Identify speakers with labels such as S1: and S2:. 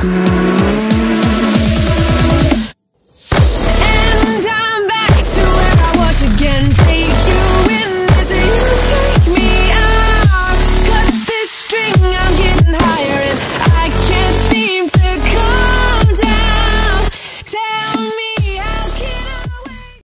S1: cool.